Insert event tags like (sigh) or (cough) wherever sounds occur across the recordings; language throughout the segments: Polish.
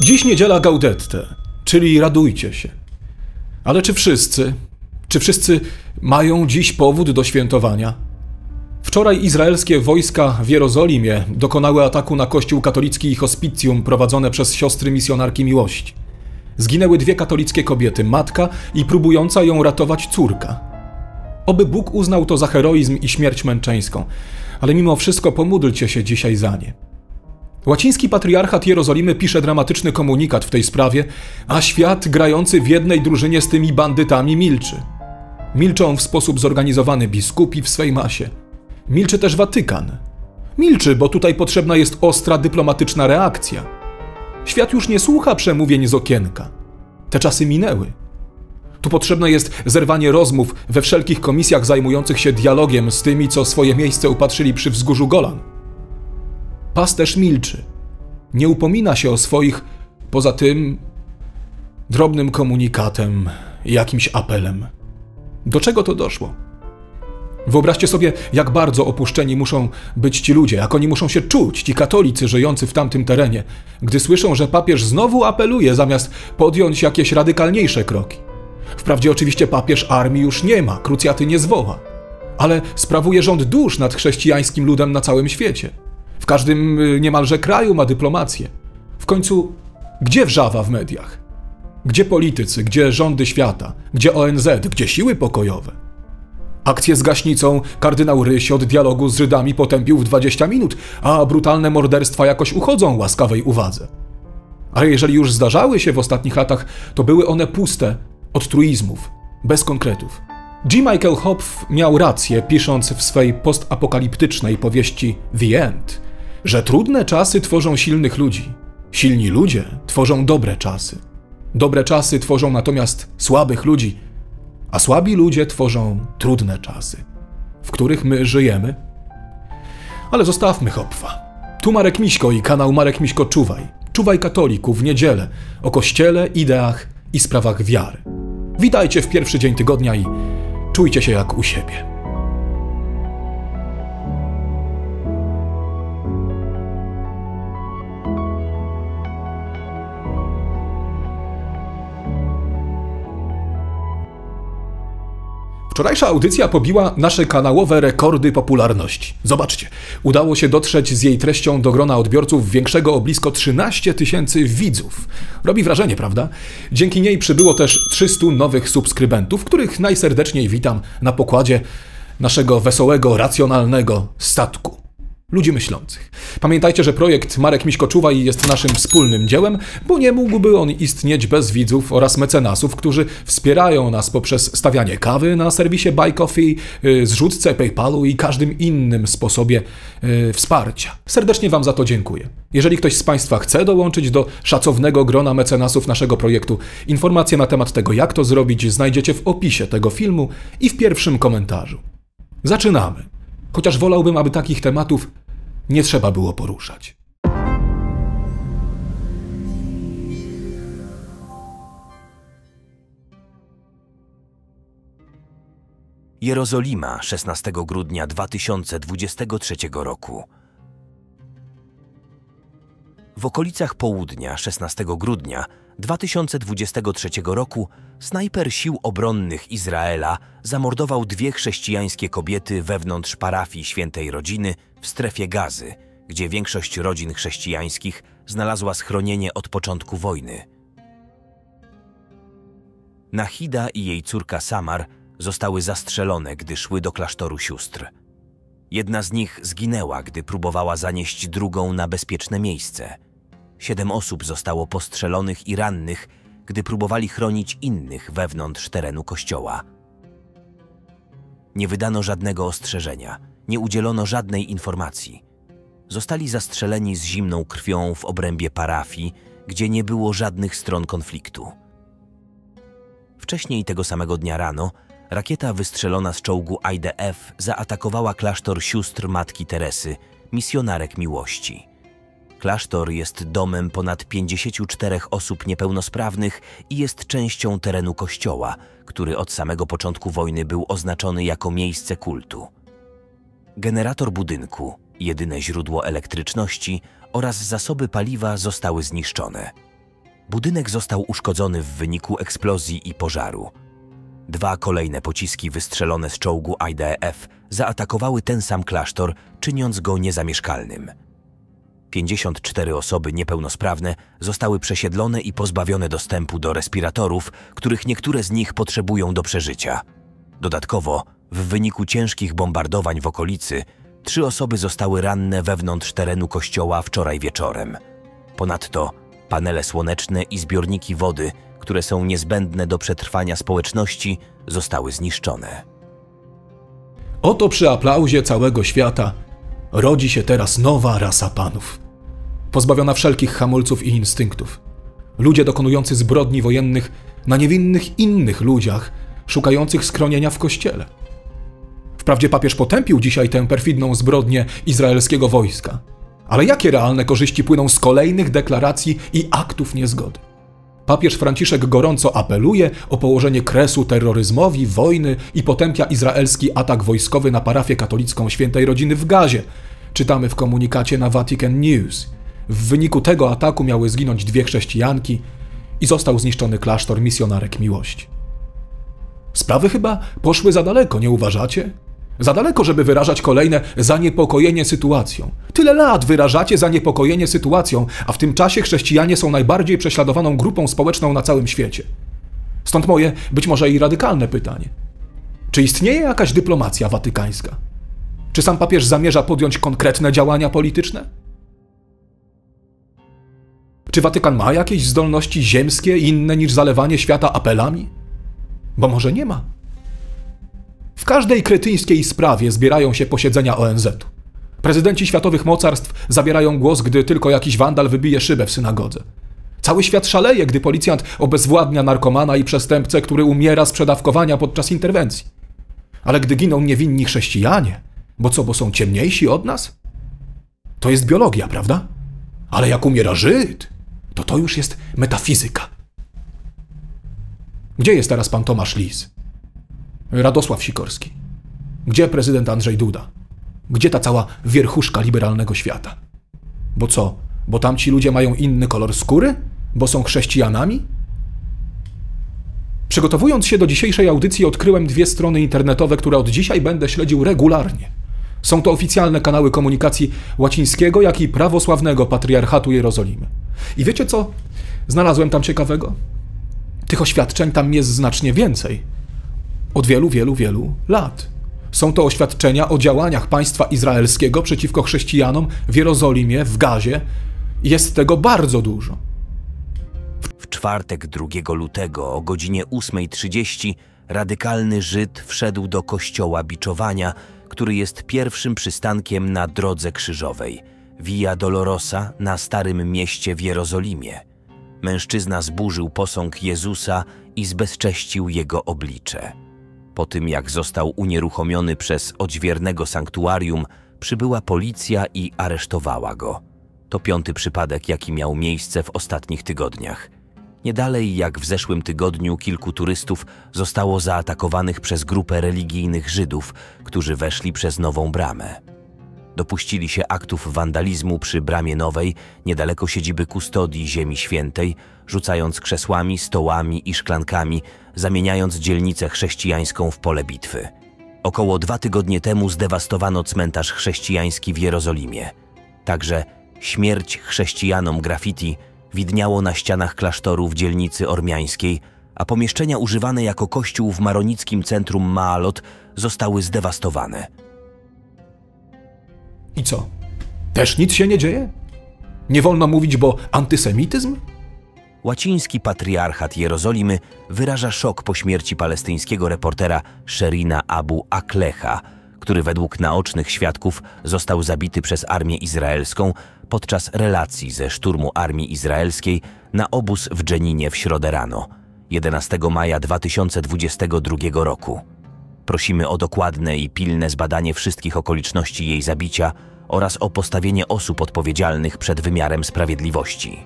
Dziś niedziela Gaudette, czyli radujcie się. Ale czy wszyscy, czy wszyscy mają dziś powód do świętowania? Wczoraj izraelskie wojska w Jerozolimie dokonały ataku na kościół katolicki i hospicjum prowadzone przez siostry misjonarki miłości. Zginęły dwie katolickie kobiety, matka i próbująca ją ratować córka. Oby Bóg uznał to za heroizm i śmierć męczeńską, ale mimo wszystko pomódlcie się dzisiaj za nie. Łaciński patriarchat Jerozolimy pisze dramatyczny komunikat w tej sprawie, a świat grający w jednej drużynie z tymi bandytami milczy. Milczą w sposób zorganizowany biskupi w swej masie. Milczy też Watykan. Milczy, bo tutaj potrzebna jest ostra dyplomatyczna reakcja. Świat już nie słucha przemówień z okienka. Te czasy minęły. Tu potrzebne jest zerwanie rozmów we wszelkich komisjach zajmujących się dialogiem z tymi, co swoje miejsce upatrzyli przy wzgórzu Golan. Pasterz milczy. Nie upomina się o swoich, poza tym drobnym komunikatem, jakimś apelem. Do czego to doszło? Wyobraźcie sobie, jak bardzo opuszczeni muszą być ci ludzie, jak oni muszą się czuć, ci katolicy żyjący w tamtym terenie, gdy słyszą, że papież znowu apeluje, zamiast podjąć jakieś radykalniejsze kroki. Wprawdzie oczywiście papież armii już nie ma, krucjaty nie zwoła, ale sprawuje rząd dusz nad chrześcijańskim ludem na całym świecie. Każdym y, niemalże kraju ma dyplomację. W końcu, gdzie wrzawa w mediach? Gdzie politycy, gdzie rządy świata, gdzie ONZ, gdzie siły pokojowe? Akcję z gaśnicą kardynał Ryś od dialogu z Żydami potępił w 20 minut, a brutalne morderstwa jakoś uchodzą łaskawej uwadze. Ale jeżeli już zdarzały się w ostatnich latach, to były one puste, od truizmów, bez konkretów. G. Michael Hopf miał rację, pisząc w swej postapokaliptycznej powieści The End, że trudne czasy tworzą silnych ludzi. Silni ludzie tworzą dobre czasy. Dobre czasy tworzą natomiast słabych ludzi, a słabi ludzie tworzą trudne czasy, w których my żyjemy. Ale zostawmy Hopfa. Tu Marek Miśko i kanał Marek Miśko Czuwaj. Czuwaj katolików w niedzielę o kościele, ideach i sprawach wiary. Witajcie w pierwszy dzień tygodnia i czujcie się jak u siebie. Wczorajsza audycja pobiła nasze kanałowe rekordy popularności. Zobaczcie, udało się dotrzeć z jej treścią do grona odbiorców większego o blisko 13 tysięcy widzów. Robi wrażenie, prawda? Dzięki niej przybyło też 300 nowych subskrybentów, których najserdeczniej witam na pokładzie naszego wesołego, racjonalnego statku ludzi myślących. Pamiętajcie, że projekt Marek Miśko-Czuwaj jest naszym wspólnym dziełem, bo nie mógłby on istnieć bez widzów oraz mecenasów, którzy wspierają nas poprzez stawianie kawy na serwisie Buy Coffee, y, zrzutce PayPalu i każdym innym sposobie yy, wsparcia. Serdecznie Wam za to dziękuję. Jeżeli ktoś z Państwa chce dołączyć do szacownego grona mecenasów naszego projektu, informacje na temat tego, jak to zrobić, znajdziecie w opisie tego filmu i w pierwszym komentarzu. Zaczynamy. Chociaż wolałbym, aby takich tematów nie trzeba było poruszać. Jerozolima 16 grudnia 2023 roku. W okolicach południa 16 grudnia 2023 roku snajper sił obronnych Izraela zamordował dwie chrześcijańskie kobiety wewnątrz parafii Świętej Rodziny w strefie Gazy, gdzie większość rodzin chrześcijańskich znalazła schronienie od początku wojny. Nahida i jej córka Samar zostały zastrzelone, gdy szły do klasztoru sióstr. Jedna z nich zginęła, gdy próbowała zanieść drugą na bezpieczne miejsce – Siedem osób zostało postrzelonych i rannych, gdy próbowali chronić innych wewnątrz terenu kościoła. Nie wydano żadnego ostrzeżenia, nie udzielono żadnej informacji. Zostali zastrzeleni z zimną krwią w obrębie parafii, gdzie nie było żadnych stron konfliktu. Wcześniej tego samego dnia rano rakieta wystrzelona z czołgu IDF zaatakowała klasztor sióstr Matki Teresy, misjonarek miłości. Klasztor jest domem ponad 54 osób niepełnosprawnych i jest częścią terenu kościoła, który od samego początku wojny był oznaczony jako miejsce kultu. Generator budynku, jedyne źródło elektryczności oraz zasoby paliwa zostały zniszczone. Budynek został uszkodzony w wyniku eksplozji i pożaru. Dwa kolejne pociski wystrzelone z czołgu IDF zaatakowały ten sam klasztor, czyniąc go niezamieszkalnym. 54 osoby niepełnosprawne zostały przesiedlone i pozbawione dostępu do respiratorów, których niektóre z nich potrzebują do przeżycia. Dodatkowo, w wyniku ciężkich bombardowań w okolicy, trzy osoby zostały ranne wewnątrz terenu kościoła wczoraj wieczorem. Ponadto panele słoneczne i zbiorniki wody, które są niezbędne do przetrwania społeczności, zostały zniszczone. Oto przy aplauzie całego świata rodzi się teraz nowa rasa panów. Pozbawiona wszelkich hamulców i instynktów. Ludzie dokonujący zbrodni wojennych na niewinnych innych ludziach, szukających schronienia w kościele. Wprawdzie papież potępił dzisiaj tę perfidną zbrodnię izraelskiego wojska. Ale jakie realne korzyści płyną z kolejnych deklaracji i aktów niezgody? Papież Franciszek gorąco apeluje o położenie kresu terroryzmowi, wojny i potępia izraelski atak wojskowy na parafię katolicką Świętej Rodziny w Gazie. Czytamy w komunikacie na Vatican News. W wyniku tego ataku miały zginąć dwie chrześcijanki i został zniszczony klasztor misjonarek miłości. Sprawy chyba poszły za daleko, nie uważacie? Za daleko, żeby wyrażać kolejne zaniepokojenie sytuacją. Tyle lat wyrażacie zaniepokojenie sytuacją, a w tym czasie chrześcijanie są najbardziej prześladowaną grupą społeczną na całym świecie. Stąd moje, być może i radykalne pytanie. Czy istnieje jakaś dyplomacja watykańska? Czy sam papież zamierza podjąć konkretne działania polityczne? Czy Watykan ma jakieś zdolności ziemskie inne niż zalewanie świata apelami? Bo może nie ma. W każdej kretyńskiej sprawie zbierają się posiedzenia ONZ-u. Prezydenci światowych mocarstw zabierają głos, gdy tylko jakiś wandal wybije szybę w synagodze. Cały świat szaleje, gdy policjant obezwładnia narkomana i przestępcę, który umiera z przedawkowania podczas interwencji. Ale gdy giną niewinni chrześcijanie, bo co, bo są ciemniejsi od nas? To jest biologia, prawda? Ale jak umiera Żyd, to to już jest metafizyka. Gdzie jest teraz pan Tomasz Lis? Radosław Sikorski? Gdzie prezydent Andrzej Duda? Gdzie ta cała wierchuszka liberalnego świata? Bo co? Bo tamci ludzie mają inny kolor skóry? Bo są chrześcijanami? Przygotowując się do dzisiejszej audycji, odkryłem dwie strony internetowe, które od dzisiaj będę śledził regularnie. Są to oficjalne kanały komunikacji łacińskiego, jak i prawosławnego patriarchatu Jerozolimy. I wiecie co? Znalazłem tam ciekawego? Tych oświadczeń tam jest znacznie więcej od wielu, wielu, wielu lat. Są to oświadczenia o działaniach państwa izraelskiego przeciwko chrześcijanom w Jerozolimie, w Gazie. Jest tego bardzo dużo. W czwartek 2 lutego o godzinie 8.30 radykalny Żyd wszedł do kościoła biczowania, który jest pierwszym przystankiem na drodze krzyżowej Via Dolorosa na Starym Mieście w Jerozolimie. Mężczyzna zburzył posąg Jezusa i zbezcześcił jego oblicze. Po tym, jak został unieruchomiony przez odźwiernego sanktuarium, przybyła policja i aresztowała go. To piąty przypadek, jaki miał miejsce w ostatnich tygodniach. Nie dalej jak w zeszłym tygodniu kilku turystów zostało zaatakowanych przez grupę religijnych Żydów, którzy weszli przez nową bramę. Dopuścili się aktów wandalizmu przy Bramie Nowej, niedaleko siedziby kustodii Ziemi Świętej, rzucając krzesłami, stołami i szklankami, zamieniając dzielnicę chrześcijańską w pole bitwy. Około dwa tygodnie temu zdewastowano cmentarz chrześcijański w Jerozolimie. Także śmierć chrześcijanom graffiti widniało na ścianach klasztoru w dzielnicy ormiańskiej, a pomieszczenia używane jako kościół w maronickim centrum Maalot zostały zdewastowane. I co? Też nic się nie dzieje? Nie wolno mówić, bo antysemityzm? Łaciński patriarchat Jerozolimy wyraża szok po śmierci palestyńskiego reportera Sherina Abu Aklecha, który według naocznych świadków został zabity przez armię izraelską podczas relacji ze szturmu armii izraelskiej na obóz w Dżeninie w środę rano, 11 maja 2022 roku. Prosimy o dokładne i pilne zbadanie wszystkich okoliczności jej zabicia oraz o postawienie osób odpowiedzialnych przed wymiarem sprawiedliwości.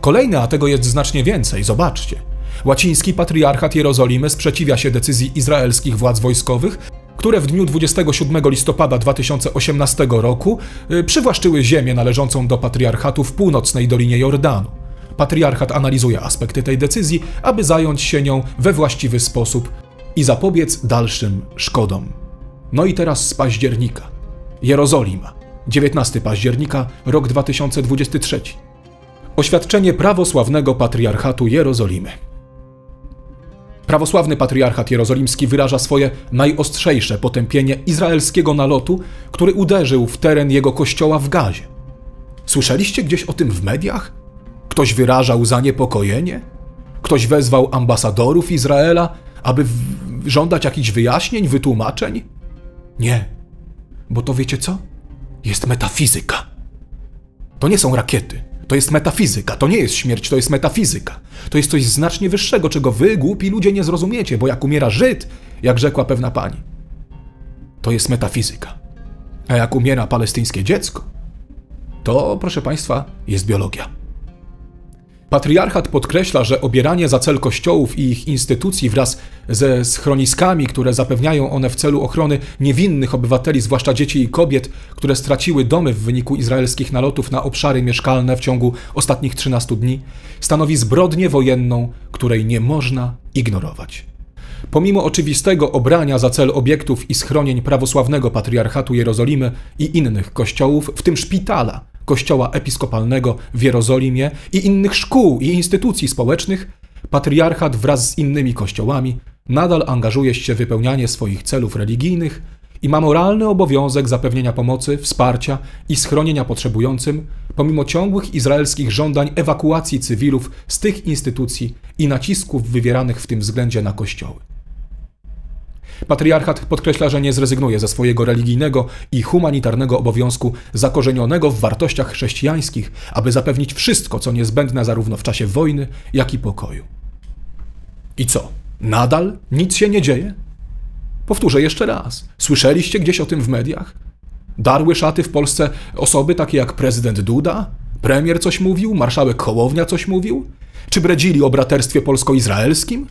Kolejne, a tego jest znacznie więcej, zobaczcie. Łaciński patriarchat Jerozolimy sprzeciwia się decyzji izraelskich władz wojskowych, które w dniu 27 listopada 2018 roku y, przywłaszczyły ziemię należącą do patriarchatu w północnej Dolinie Jordanu. Patriarchat analizuje aspekty tej decyzji, aby zająć się nią we właściwy sposób i zapobiec dalszym szkodom. No i teraz z października. Jerozolima. 19 października, rok 2023. Oświadczenie prawosławnego patriarchatu Jerozolimy. Prawosławny patriarchat jerozolimski wyraża swoje najostrzejsze potępienie izraelskiego nalotu, który uderzył w teren jego kościoła w Gazie. Słyszeliście gdzieś o tym w mediach? Ktoś wyrażał zaniepokojenie? Ktoś wezwał ambasadorów Izraela, aby żądać jakichś wyjaśnień, wytłumaczeń? Nie, bo to wiecie co? Jest metafizyka. To nie są rakiety. To jest metafizyka, to nie jest śmierć, to jest metafizyka. To jest coś znacznie wyższego, czego wy, głupi ludzie, nie zrozumiecie, bo jak umiera Żyd, jak rzekła pewna pani, to jest metafizyka. A jak umiera palestyńskie dziecko, to, proszę Państwa, jest biologia. Patriarchat podkreśla, że obieranie za cel kościołów i ich instytucji wraz ze schroniskami, które zapewniają one w celu ochrony niewinnych obywateli, zwłaszcza dzieci i kobiet, które straciły domy w wyniku izraelskich nalotów na obszary mieszkalne w ciągu ostatnich 13 dni, stanowi zbrodnię wojenną, której nie można ignorować. Pomimo oczywistego obrania za cel obiektów i schronień prawosławnego patriarchatu Jerozolimy i innych kościołów, w tym szpitala, Kościoła Episkopalnego w Jerozolimie i innych szkół i instytucji społecznych, patriarchat wraz z innymi kościołami nadal angażuje się w wypełnianie swoich celów religijnych i ma moralny obowiązek zapewnienia pomocy, wsparcia i schronienia potrzebującym, pomimo ciągłych izraelskich żądań ewakuacji cywilów z tych instytucji i nacisków wywieranych w tym względzie na kościoły. Patriarchat podkreśla, że nie zrezygnuje ze swojego religijnego i humanitarnego obowiązku zakorzenionego w wartościach chrześcijańskich, aby zapewnić wszystko, co niezbędne zarówno w czasie wojny, jak i pokoju. I co? Nadal nic się nie dzieje? Powtórzę jeszcze raz. Słyszeliście gdzieś o tym w mediach? Darły szaty w Polsce osoby takie jak prezydent Duda? Premier coś mówił? Marszałek Hołownia coś mówił? Czy bredzili o braterstwie polsko-izraelskim?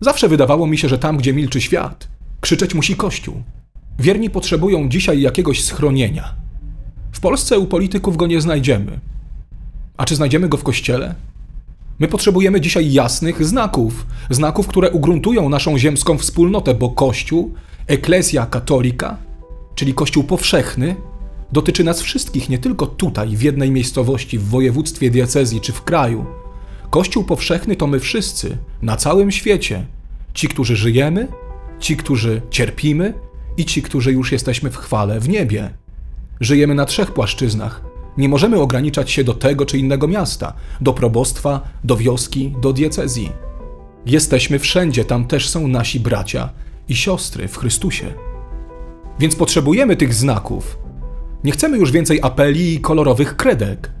Zawsze wydawało mi się, że tam, gdzie milczy świat, krzyczeć musi Kościół. Wierni potrzebują dzisiaj jakiegoś schronienia. W Polsce u polityków go nie znajdziemy. A czy znajdziemy go w Kościele? My potrzebujemy dzisiaj jasnych znaków, znaków, które ugruntują naszą ziemską wspólnotę, bo Kościół, Eklezja Katolika, czyli Kościół powszechny, dotyczy nas wszystkich, nie tylko tutaj, w jednej miejscowości, w województwie, diecezji czy w kraju – Kościół powszechny to my wszyscy, na całym świecie. Ci, którzy żyjemy, ci, którzy cierpimy i ci, którzy już jesteśmy w chwale w niebie. Żyjemy na trzech płaszczyznach. Nie możemy ograniczać się do tego czy innego miasta, do probostwa, do wioski, do diecezji. Jesteśmy wszędzie, tam też są nasi bracia i siostry w Chrystusie. Więc potrzebujemy tych znaków. Nie chcemy już więcej apeli i kolorowych kredek.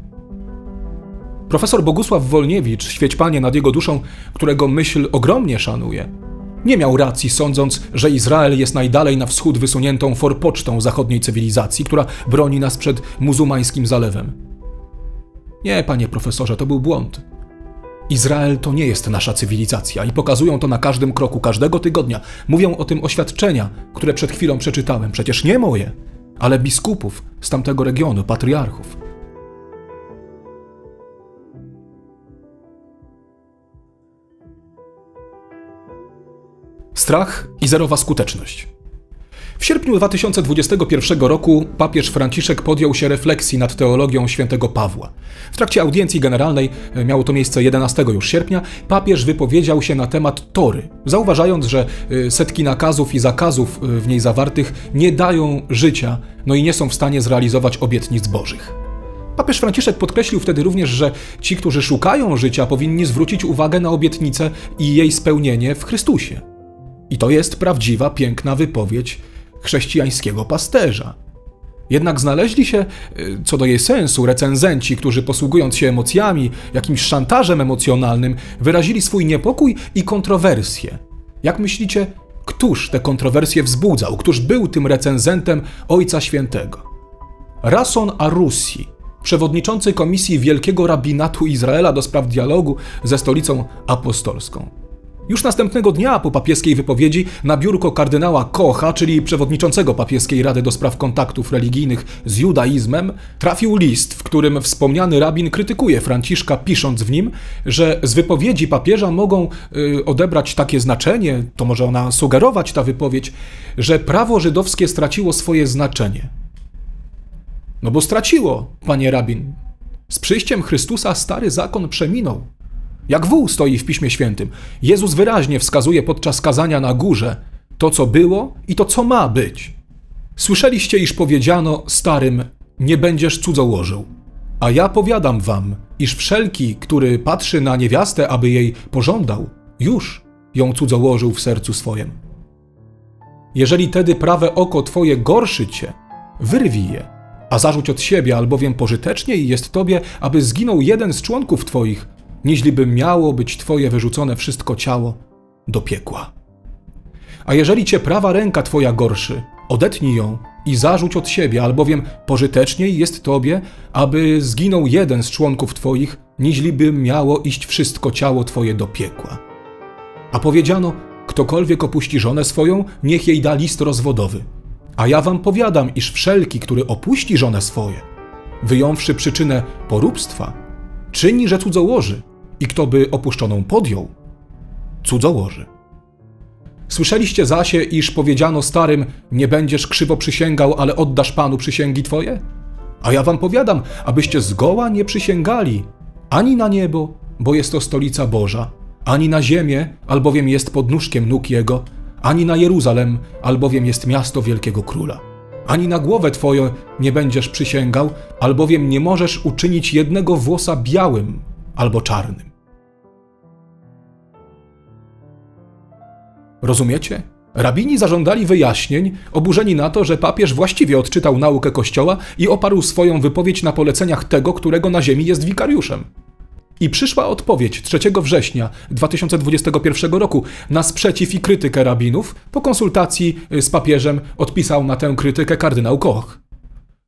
Profesor Bogusław Wolniewicz, świeć panie nad jego duszą, którego myśl ogromnie szanuje, nie miał racji sądząc, że Izrael jest najdalej na wschód wysuniętą forpocztą zachodniej cywilizacji, która broni nas przed muzułmańskim zalewem. Nie, panie profesorze, to był błąd. Izrael to nie jest nasza cywilizacja i pokazują to na każdym kroku, każdego tygodnia. Mówią o tym oświadczenia, które przed chwilą przeczytałem. Przecież nie moje, ale biskupów z tamtego regionu, patriarchów. Strach i zerowa skuteczność. W sierpniu 2021 roku papież Franciszek podjął się refleksji nad teologią świętego Pawła. W trakcie audiencji generalnej, e, miało to miejsce 11 już sierpnia, papież wypowiedział się na temat Tory, zauważając, że e, setki nakazów i zakazów e, w niej zawartych nie dają życia, no i nie są w stanie zrealizować obietnic bożych. Papież Franciszek podkreślił wtedy również, że ci, którzy szukają życia, powinni zwrócić uwagę na obietnicę i jej spełnienie w Chrystusie. I to jest prawdziwa, piękna wypowiedź chrześcijańskiego pasterza. Jednak znaleźli się, y, co do jej sensu, recenzenci, którzy posługując się emocjami, jakimś szantażem emocjonalnym, wyrazili swój niepokój i kontrowersje. Jak myślicie, któż te kontrowersje wzbudzał? Któż był tym recenzentem Ojca Świętego? Rason Arussi, przewodniczący Komisji Wielkiego Rabinatu Izraela do spraw dialogu ze stolicą apostolską. Już następnego dnia po papieskiej wypowiedzi na biurko kardynała Kocha, czyli przewodniczącego papieskiej Rady do Spraw Kontaktów Religijnych z judaizmem, trafił list, w którym wspomniany rabin krytykuje Franciszka, pisząc w nim, że z wypowiedzi papieża mogą y, odebrać takie znaczenie, to może ona sugerować ta wypowiedź, że prawo żydowskie straciło swoje znaczenie. No bo straciło, panie rabin. Z przyjściem Chrystusa stary zakon przeminął. Jak wół stoi w Piśmie Świętym. Jezus wyraźnie wskazuje podczas kazania na górze to, co było i to, co ma być. Słyszeliście, iż powiedziano starym: Nie będziesz cudzołożył. A ja powiadam wam, iż wszelki, który patrzy na niewiastę, aby jej pożądał, już ją cudzołożył w sercu swojem. Jeżeli tedy prawe oko twoje gorszy cię, wyrwij je, a zarzuć od siebie, albowiem pożyteczniej jest tobie, aby zginął jeden z członków twoich, niźliby miało być Twoje wyrzucone wszystko ciało do piekła. A jeżeli Cię prawa ręka Twoja gorszy, odetnij ją i zarzuć od siebie, albowiem pożyteczniej jest Tobie, aby zginął jeden z członków Twoich, niźliby miało iść wszystko ciało Twoje do piekła. A powiedziano, ktokolwiek opuści żonę swoją, niech jej da list rozwodowy. A ja wam powiadam, iż wszelki, który opuści żonę swoje, wyjąwszy przyczynę poróbstwa, czyni, że cudzołoży, i kto by opuszczoną podjął, cudzołoży. Słyszeliście zasie, iż powiedziano starym, nie będziesz krzywo przysięgał, ale oddasz Panu przysięgi Twoje? A ja wam powiadam, abyście zgoła nie przysięgali, ani na niebo, bo jest to stolica Boża, ani na ziemię, albowiem jest podnóżkiem nóg Jego, ani na Jeruzalem, albowiem jest miasto wielkiego króla. Ani na głowę Twoją nie będziesz przysięgał, albowiem nie możesz uczynić jednego włosa białym albo czarnym. Rozumiecie? Rabini zażądali wyjaśnień, oburzeni na to, że papież właściwie odczytał naukę Kościoła i oparł swoją wypowiedź na poleceniach tego, którego na ziemi jest wikariuszem. I przyszła odpowiedź 3 września 2021 roku na sprzeciw i krytykę rabinów. Po konsultacji z papieżem odpisał na tę krytykę kardynał Koch.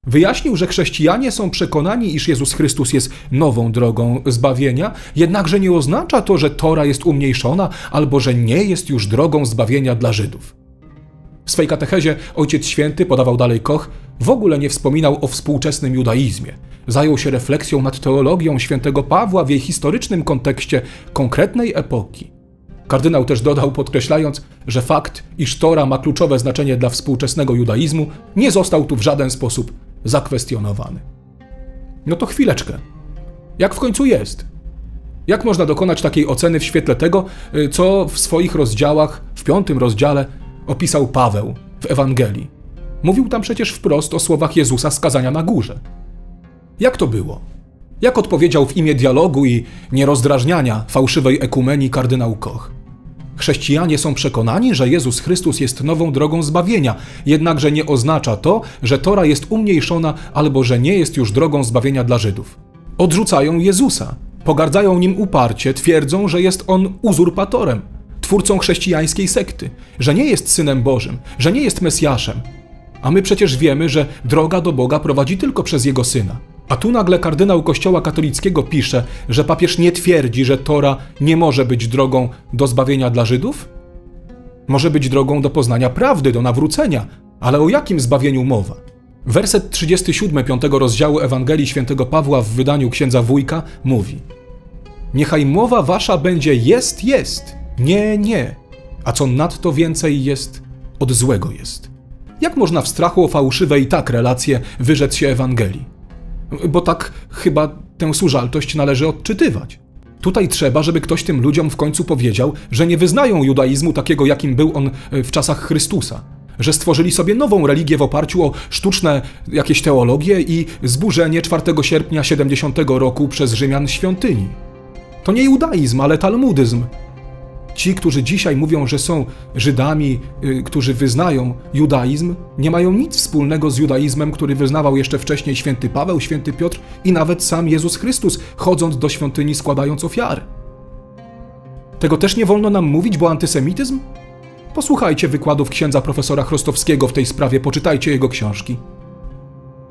Wyjaśnił, że chrześcijanie są przekonani, iż Jezus Chrystus jest nową drogą zbawienia, jednakże nie oznacza to, że Tora jest umniejszona albo że nie jest już drogą zbawienia dla Żydów. W swej katechezie Ojciec Święty, podawał dalej Koch, w ogóle nie wspominał o współczesnym judaizmie. Zajął się refleksją nad teologią świętego Pawła w jej historycznym kontekście konkretnej epoki. Kardynał też dodał, podkreślając, że fakt, iż Tora ma kluczowe znaczenie dla współczesnego judaizmu, nie został tu w żaden sposób zakwestionowany. No to chwileczkę. Jak w końcu jest? Jak można dokonać takiej oceny w świetle tego, y, co w swoich rozdziałach, w piątym rozdziale, opisał Paweł w Ewangelii? Mówił tam przecież wprost o słowach Jezusa skazania na górze. Jak to było? Jak odpowiedział w imię dialogu i nierozdrażniania fałszywej ekumenii kardynał Koch? Chrześcijanie są przekonani, że Jezus Chrystus jest nową drogą zbawienia, jednakże nie oznacza to, że Tora jest umniejszona albo że nie jest już drogą zbawienia dla Żydów. Odrzucają Jezusa, pogardzają nim uparcie, twierdzą, że jest on uzurpatorem, twórcą chrześcijańskiej sekty, że nie jest synem Bożym, że nie jest Mesjaszem. A my przecież wiemy, że droga do Boga prowadzi tylko przez jego syna. A tu nagle kardynał Kościoła katolickiego pisze, że papież nie twierdzi, że Tora nie może być drogą do zbawienia dla Żydów? Może być drogą do poznania prawdy, do nawrócenia, ale o jakim zbawieniu mowa? Werset 37 5 rozdziału Ewangelii Świętego Pawła w wydaniu księdza Wójka mówi: Niechaj mowa wasza będzie jest, jest, nie, nie, a co nadto więcej jest, od złego jest. Jak można w strachu o fałszywe i tak relacje wyrzec się Ewangelii? Bo tak chyba tę służaltość należy odczytywać. Tutaj trzeba, żeby ktoś tym ludziom w końcu powiedział, że nie wyznają judaizmu takiego, jakim był on e, w czasach Chrystusa. Że stworzyli sobie nową religię w oparciu o sztuczne jakieś teologie i zburzenie 4 sierpnia 70 roku przez Rzymian świątyni. To nie judaizm, ale talmudyzm, Ci, którzy dzisiaj mówią, że są Żydami, y, którzy wyznają judaizm, nie mają nic wspólnego z judaizmem, który wyznawał jeszcze wcześniej święty Paweł, święty Piotr i nawet sam Jezus Chrystus, chodząc do świątyni składając ofiary. Tego też nie wolno nam mówić, bo antysemityzm? Posłuchajcie wykładów księdza profesora Chrostowskiego w tej sprawie, poczytajcie jego książki.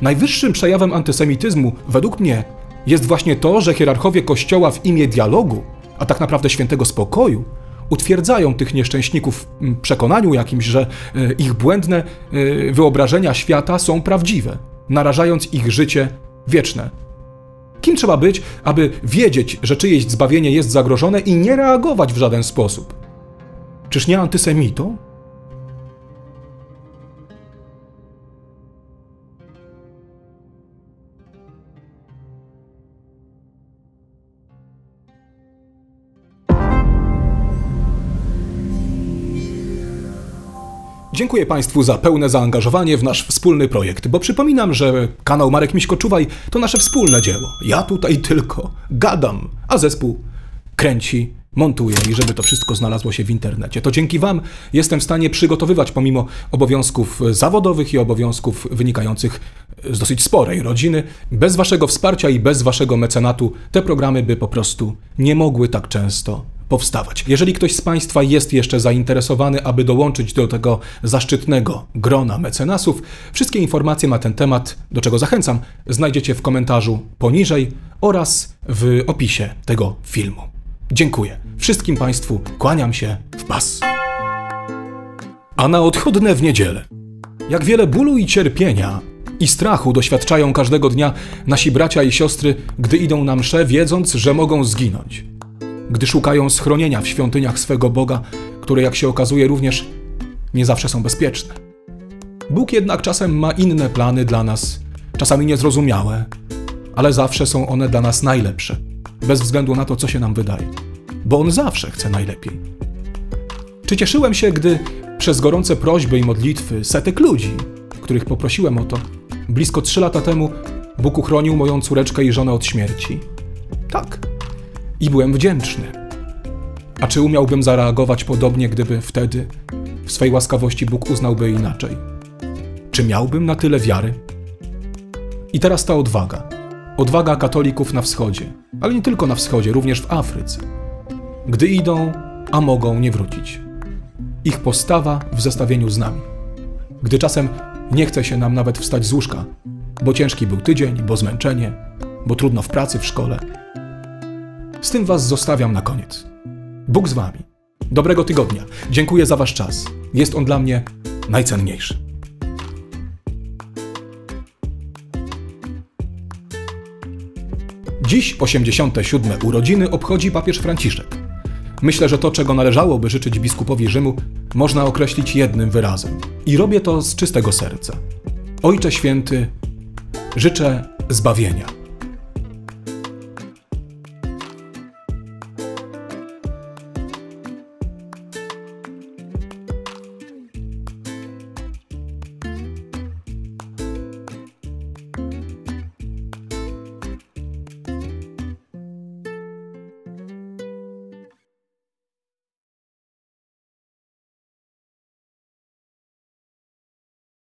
Najwyższym przejawem antysemityzmu, według mnie, jest właśnie to, że hierarchowie Kościoła w imię dialogu, a tak naprawdę świętego spokoju, utwierdzają tych nieszczęśników w przekonaniu jakimś, że e, ich błędne e, wyobrażenia świata są prawdziwe, narażając ich życie wieczne. Kim trzeba być, aby wiedzieć, że czyjeś zbawienie jest zagrożone i nie reagować w żaden sposób? Czyż nie antysemitą? Dziękuję Państwu za pełne zaangażowanie w nasz wspólny projekt, bo przypominam, że kanał Marek Miśko-Czuwaj to nasze wspólne dzieło. Ja tutaj (laughs) tylko gadam, a zespół kręci, montuje i żeby to wszystko znalazło się w internecie. To dzięki Wam jestem w stanie przygotowywać pomimo obowiązków zawodowych i obowiązków wynikających z dosyć sporej rodziny. Bez Waszego wsparcia i bez Waszego mecenatu te programy by po prostu nie mogły tak często powstawać. Jeżeli ktoś z Państwa jest jeszcze zainteresowany, aby dołączyć do tego zaszczytnego grona mecenasów, wszystkie informacje na ten temat, do czego zachęcam, znajdziecie w komentarzu poniżej oraz w opisie tego filmu. Dziękuję. Wszystkim Państwu kłaniam się w pas. A na odchodne w niedzielę. Jak wiele bólu i cierpienia i strachu doświadczają każdego dnia nasi bracia i siostry, gdy idą na msze, wiedząc, że mogą zginąć gdy szukają schronienia w świątyniach swego Boga, które, jak się okazuje, również nie zawsze są bezpieczne. Bóg jednak czasem ma inne plany dla nas, czasami niezrozumiałe, ale zawsze są one dla nas najlepsze, bez względu na to, co się nam wydaje, bo On zawsze chce najlepiej. Czy cieszyłem się, gdy przez gorące prośby i modlitwy setek ludzi, których poprosiłem o to, blisko trzy lata temu Bóg uchronił moją córeczkę i żonę od śmierci? Tak i byłem wdzięczny. A czy umiałbym zareagować podobnie, gdyby wtedy w swej łaskawości Bóg uznałby inaczej? Czy miałbym na tyle wiary? I teraz ta odwaga. Odwaga katolików na wschodzie, ale nie tylko na wschodzie, również w Afryce. Gdy idą, a mogą nie wrócić. Ich postawa w zestawieniu z nami. Gdy czasem nie chce się nam nawet wstać z łóżka, bo ciężki był tydzień, bo zmęczenie, bo trudno w pracy, w szkole, z tym Was zostawiam na koniec. Bóg z Wami. Dobrego tygodnia. Dziękuję za Wasz czas. Jest on dla mnie najcenniejszy. Dziś 87. urodziny obchodzi papież Franciszek. Myślę, że to, czego należałoby życzyć biskupowi Rzymu, można określić jednym wyrazem. I robię to z czystego serca. Ojcze Święty, życzę zbawienia